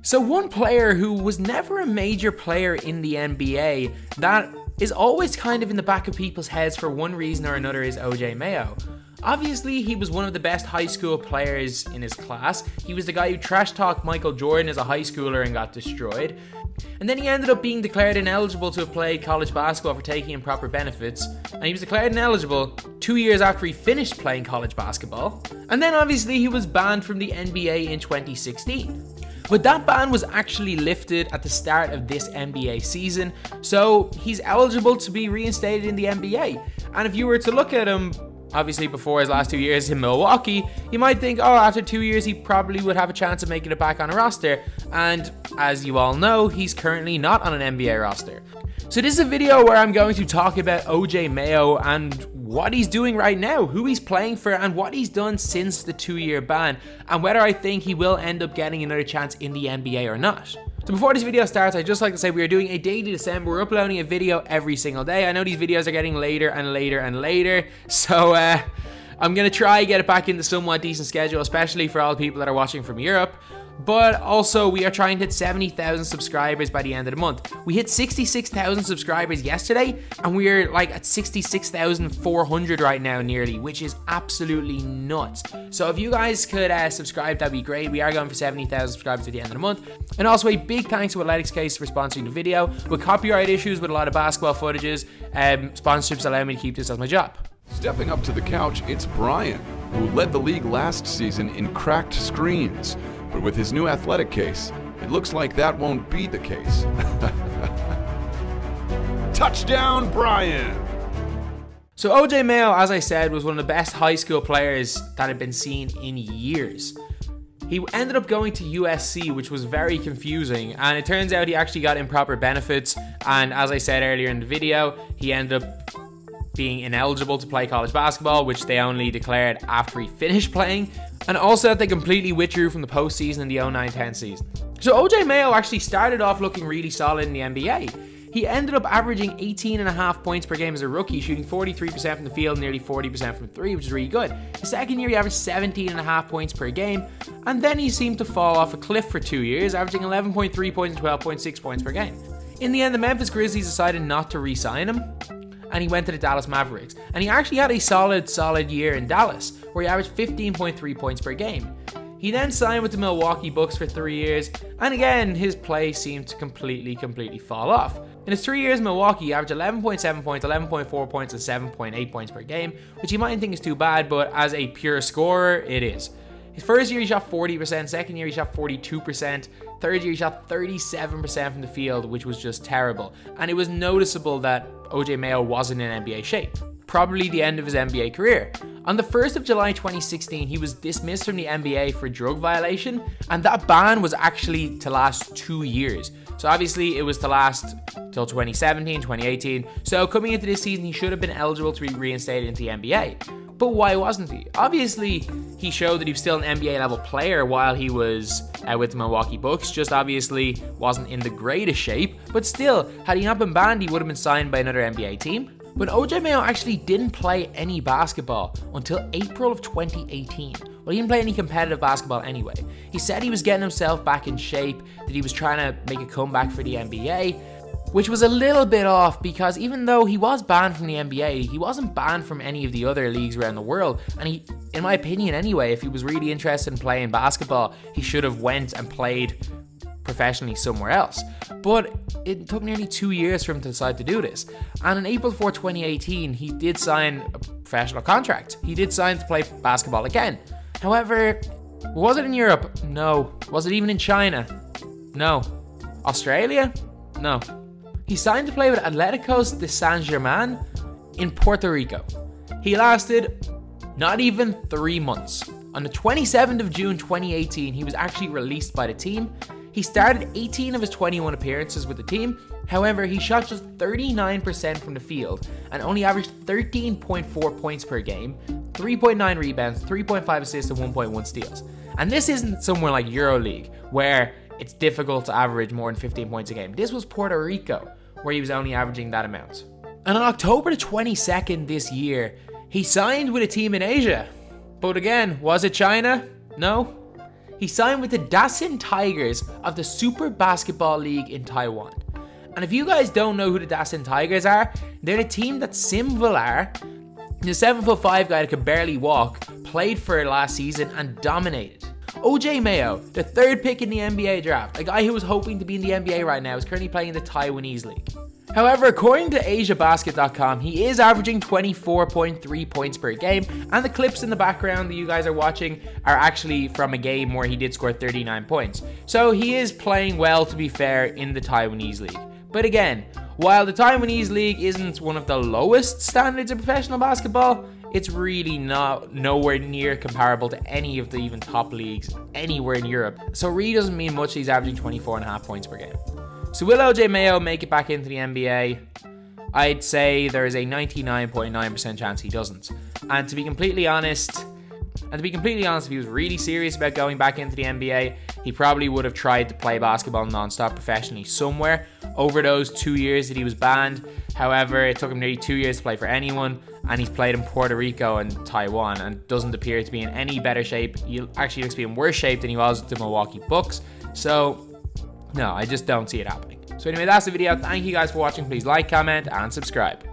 So, one player who was never a major player in the NBA that is always kind of in the back of people's heads for one reason or another is OJ Mayo. Obviously, he was one of the best high school players in his class. He was the guy who trash talked Michael Jordan as a high schooler and got destroyed. And then he ended up being declared ineligible to play college basketball for taking improper benefits. And he was declared ineligible two years after he finished playing college basketball. And then obviously he was banned from the NBA in 2016. But that ban was actually lifted at the start of this NBA season, so he's eligible to be reinstated in the NBA. And if you were to look at him, obviously before his last two years in Milwaukee, you might think, oh, after two years, he probably would have a chance of making it back on a roster. And as you all know, he's currently not on an NBA roster. So this is a video where I'm going to talk about OJ Mayo and what he's doing right now, who he's playing for, and what he's done since the two year ban, and whether I think he will end up getting another chance in the NBA or not. So before this video starts, I'd just like to say we are doing a daily December. We're uploading a video every single day. I know these videos are getting later and later and later, so uh, I'm going to try get it back into somewhat decent schedule, especially for all the people that are watching from Europe. But also, we are trying to hit 70,000 subscribers by the end of the month. We hit 66,000 subscribers yesterday, and we're like at 66,400 right now, nearly, which is absolutely nuts. So, if you guys could uh, subscribe, that'd be great. We are going for 70,000 subscribers at the end of the month. And also, a big thanks to Athletics Case for sponsoring the video. With copyright issues with a lot of basketball footages, um, sponsorships allow me to keep this as my job. Stepping up to the couch, it's Brian, who led the league last season in cracked screens. But with his new athletic case, it looks like that won't be the case. Touchdown, Brian! So OJ Mayo, as I said, was one of the best high school players that had been seen in years. He ended up going to USC, which was very confusing, and it turns out he actually got improper benefits. And as I said earlier in the video, he ended up being ineligible to play college basketball, which they only declared after he finished playing, and also that they completely withdrew from the postseason in the 09-10 season. So OJ Mayo actually started off looking really solid in the NBA. He ended up averaging 18 and a half points per game as a rookie, shooting 43% from the field, nearly 40% from three, which is really good. His second year, he averaged 17 and a half points per game, and then he seemed to fall off a cliff for two years, averaging 11.3 points and 12.6 points per game. In the end, the Memphis Grizzlies decided not to re-sign him, and he went to the Dallas Mavericks. And he actually had a solid, solid year in Dallas, where he averaged 15.3 points per game. He then signed with the Milwaukee Bucks for three years, and again, his play seemed to completely, completely fall off. In his three years in Milwaukee, he averaged 11.7 points, 11.4 points, and 7.8 points per game, which you might think is too bad, but as a pure scorer, it is. His first year he shot 40%, second year he shot 42%, third year he shot 37% from the field, which was just terrible. And it was noticeable that OJ Mayo wasn't in NBA shape. Probably the end of his NBA career. On the 1st of July 2016, he was dismissed from the NBA for drug violation, and that ban was actually to last two years. So obviously it was to last till 2017, 2018. So coming into this season, he should have been eligible to be reinstated into the NBA. But why wasn't he? Obviously, he showed that he was still an NBA level player while he was uh, with the Milwaukee Bucks. Just obviously wasn't in the greatest shape. But still, had he not been banned, he would have been signed by another NBA team. But OJ Mayo actually didn't play any basketball until April of 2018. Well, he didn't play any competitive basketball anyway. He said he was getting himself back in shape, that he was trying to make a comeback for the NBA, which was a little bit off because even though he was banned from the NBA, he wasn't banned from any of the other leagues around the world. And he, in my opinion anyway, if he was really interested in playing basketball, he should have went and played professionally somewhere else. But it took nearly two years for him to decide to do this. And in April 4, 2018, he did sign a professional contract. He did sign to play basketball again. However, was it in Europe? No. Was it even in China? No. Australia? No. He signed to play with Atleticos de San German in Puerto Rico. He lasted not even three months. On the 27th of June 2018, he was actually released by the team. He started 18 of his 21 appearances with the team, however, he shot just 39% from the field and only averaged 13.4 points per game, 3.9 rebounds, 3.5 assists, and 1.1 steals. And this isn't somewhere like EuroLeague, where it's difficult to average more than 15 points a game. This was Puerto Rico, where he was only averaging that amount. And on October the 22nd this year, he signed with a team in Asia. But again, was it China? No. He signed with the Dacin Tigers of the Super Basketball League in Taiwan. And if you guys don't know who the Dacin Tigers are, they're the team that Sim Bhullar, the 7 foot 5 guy that could barely walk, played for last season and dominated. OJ Mayo, the third pick in the NBA draft, a guy who was hoping to be in the NBA right now, is currently playing in the Taiwanese league. However, according to AsiaBasket.com, he is averaging 24.3 points per game, and the clips in the background that you guys are watching are actually from a game where he did score 39 points. So he is playing well, to be fair, in the Taiwanese league. But again, while the Taiwanese league isn't one of the lowest standards of professional basketball, it's really not nowhere near comparable to any of the even top leagues anywhere in Europe. So really doesn't mean much he's averaging 24 and a half points per game. So will OJ Mayo make it back into the NBA? I'd say there is a 99.9% chance he doesn't. And to be completely honest, and to be completely honest, if he was really serious about going back into the NBA, he probably would have tried to play basketball non-stop professionally somewhere over those two years that he was banned. However, it took him nearly two years to play for anyone, and he's played in Puerto Rico and Taiwan and doesn't appear to be in any better shape. He actually looks to be in worse shape than he was with the Milwaukee Bucks. So no, I just don't see it happening. So anyway, that's the video. Thank you guys for watching. Please like, comment, and subscribe.